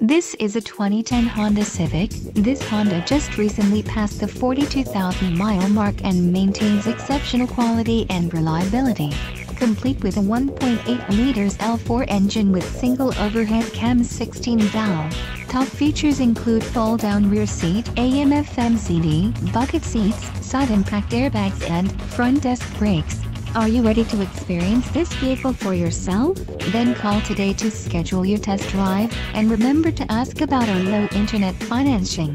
This is a 2010 Honda Civic. This Honda just recently passed the 42,000 mile mark and maintains exceptional quality and reliability. Complete with a 1.8 liters L4 engine with single overhead cams 16 valve. Top features include fold-down rear seat, AM-FM CD, bucket seats, side impact airbags and front disc brakes. Are you ready to experience this vehicle for yourself? Then call today to schedule your test drive, and remember to ask about our low internet financing.